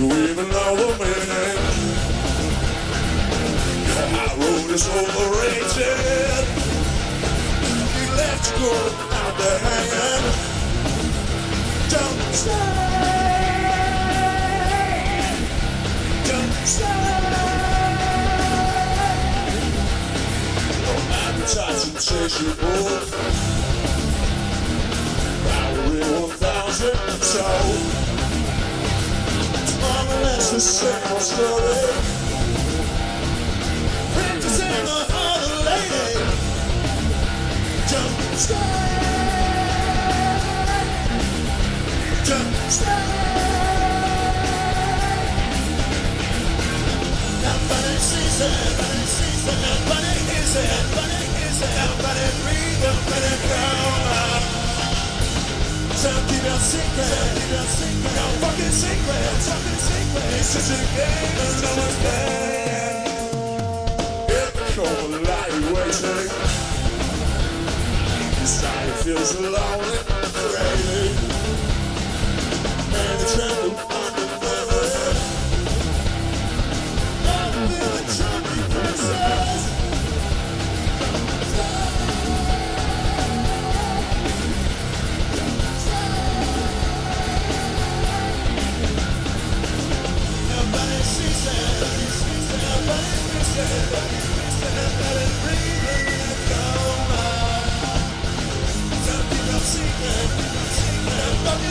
you even know a minute. I wrote this overrated. He left good out there hanging. Don't say, Don't stay. No appetite, sensational. Same old story. Practicing other lady. Jump stay. Jump stay. Nobody sees it, So keep your secret, keep your secret, no fucking secret, fucking secret. It's just a game and no one's playing. A lie waiting. Inside it feels lonely, crazy.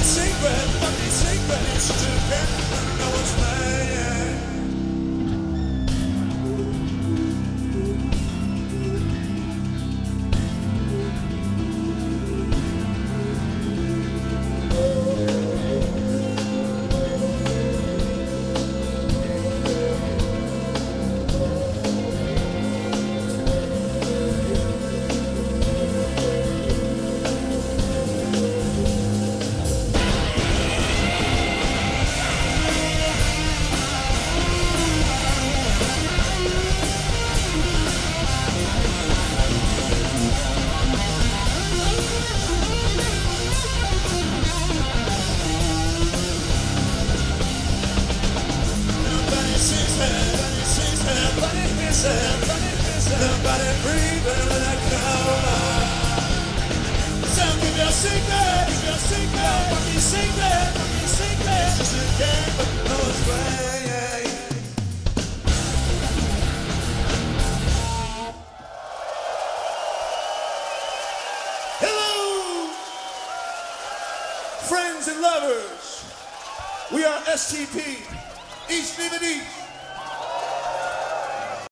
Secret, fucking secret, no one's friends and lovers. We are STP, East Leaving.